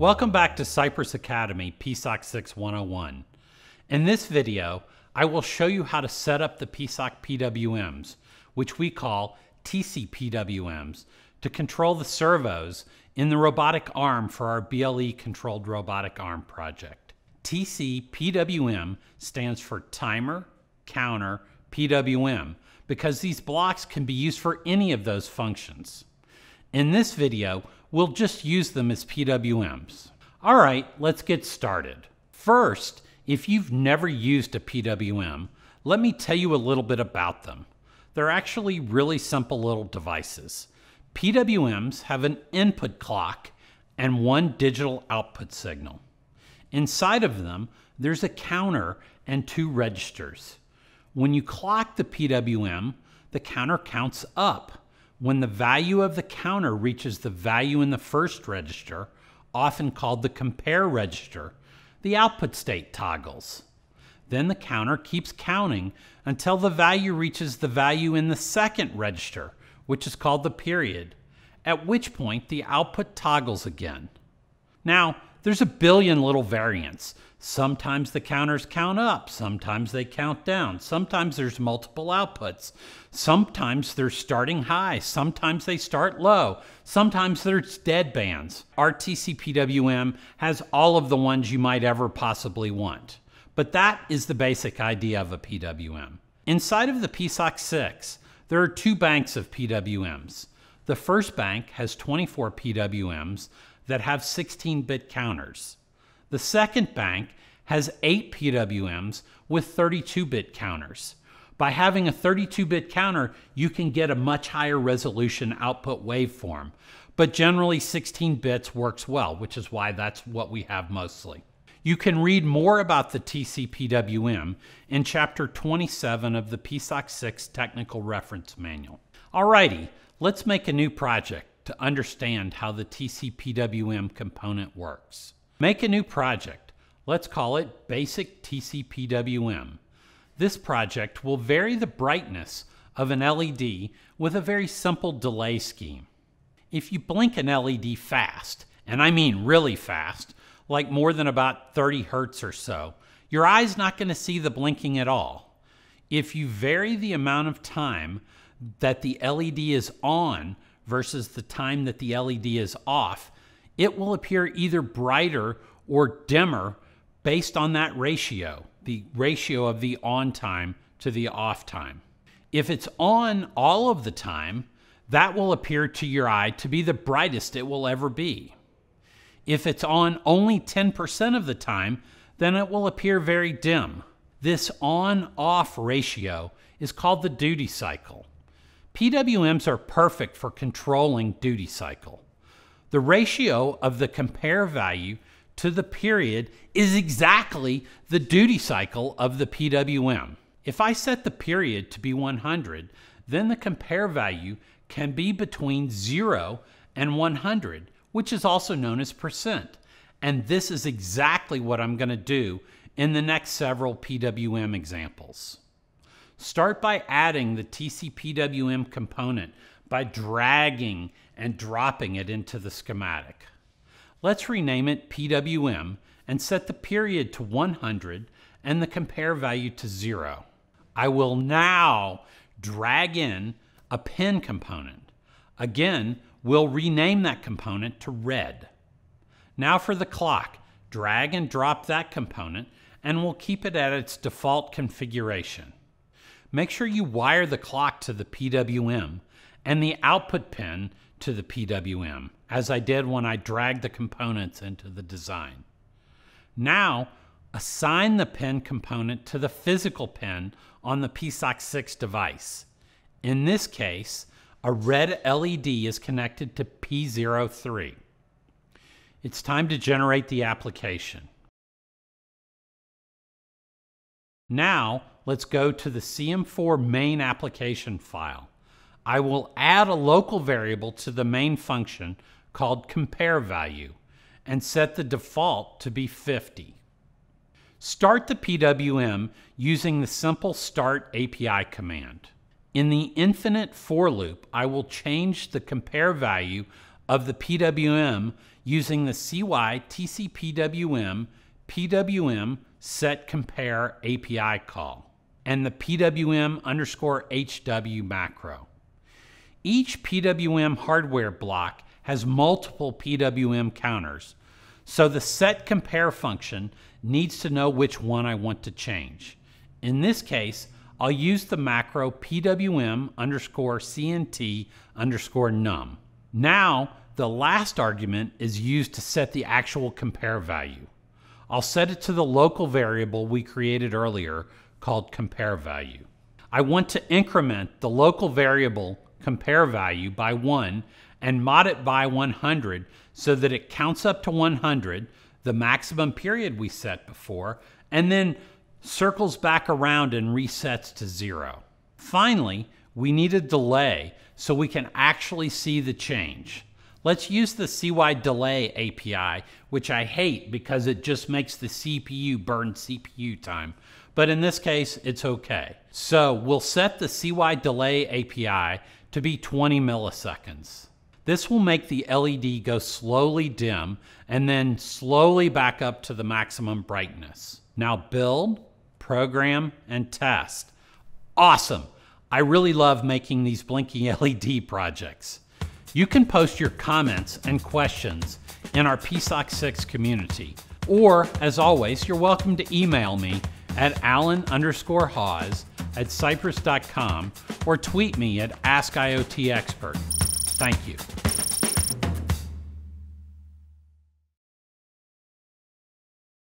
Welcome back to Cypress Academy PSOC 6 101. In this video, I will show you how to set up the PSOC PWMs, which we call TC PWMs, to control the servos in the robotic arm for our BLE controlled robotic arm project. TC PWM stands for timer, counter, PWM, because these blocks can be used for any of those functions. In this video, we'll just use them as PWMs. All right, let's get started. First, if you've never used a PWM, let me tell you a little bit about them. They're actually really simple little devices. PWMs have an input clock and one digital output signal. Inside of them, there's a counter and two registers. When you clock the PWM, the counter counts up. When the value of the counter reaches the value in the first register, often called the compare register, the output state toggles. Then the counter keeps counting until the value reaches the value in the second register, which is called the period, at which point the output toggles again. Now, there's a billion little variants. Sometimes the counters count up, sometimes they count down, sometimes there's multiple outputs, sometimes they're starting high, sometimes they start low, sometimes there's dead bands. Our TCPWM has all of the ones you might ever possibly want. But that is the basic idea of a PWM. Inside of the PSOC 6, there are two banks of PWMs. The first bank has 24 PWMs that have 16 bit counters. The second bank has 8 PWMs with 32 bit counters. By having a 32 bit counter, you can get a much higher resolution output waveform, but generally 16 bits works well, which is why that's what we have mostly. You can read more about the TCPWM in Chapter 27 of the PSOC 6 Technical Reference Manual. Alrighty, let's make a new project to understand how the TCPWM component works. Make a new project. Let's call it Basic TCPWM. This project will vary the brightness of an LED with a very simple delay scheme. If you blink an LED fast, and I mean really fast, like more than about 30 hertz or so, your eye's not going to see the blinking at all. If you vary the amount of time that the LED is on versus the time that the LED is off, it will appear either brighter or dimmer based on that ratio, the ratio of the on time to the off time. If it's on all of the time, that will appear to your eye to be the brightest it will ever be. If it's on only 10% of the time, then it will appear very dim. This on off ratio is called the duty cycle. PWMs are perfect for controlling duty cycle. The ratio of the compare value to the period is exactly the duty cycle of the PWM. If I set the period to be 100, then the compare value can be between 0 and 100, which is also known as percent. And this is exactly what I'm going to do in the next several PWM examples. Start by adding the TCPWM component by dragging and dropping it into the schematic. Let's rename it PWM and set the period to 100 and the compare value to 0. I will now drag in a pin component. Again, we'll rename that component to red. Now for the clock, drag and drop that component and we'll keep it at its default configuration. Make sure you wire the clock to the PWM and the output pin to the PWM, as I did when I dragged the components into the design. Now, assign the pin component to the physical pin on the PSOC 6 device. In this case, a red LED is connected to P03. It's time to generate the application. Now, let's go to the CM4 main application file. I will add a local variable to the main function called compare value and set the default to be 50. Start the PWM using the simple start API command. In the infinite for loop, I will change the compare value of the PWM using the CY TCPWM PWM set compare API call and the PWM underscore HW macro. Each PWM hardware block has multiple PWM counters, so the set compare function needs to know which one I want to change. In this case, I'll use the macro PWM underscore CNT underscore num. Now, the last argument is used to set the actual compare value. I'll set it to the local variable we created earlier called compare value. I want to increment the local variable compare value by 1 and mod it by 100 so that it counts up to 100, the maximum period we set before, and then circles back around and resets to 0. Finally, we need a delay so we can actually see the change. Let's use the CY delay API, which I hate because it just makes the CPU burn CPU time. But in this case, it's okay. So we'll set the CY delay API to be 20 milliseconds. This will make the LED go slowly dim and then slowly back up to the maximum brightness. Now build, program, and test. Awesome! I really love making these blinking LED projects. You can post your comments and questions in our PSOC 6 community. Or, as always, you're welcome to email me at alan underscore hawse at cypress.com or tweet me at AskIoTExpert. Thank you.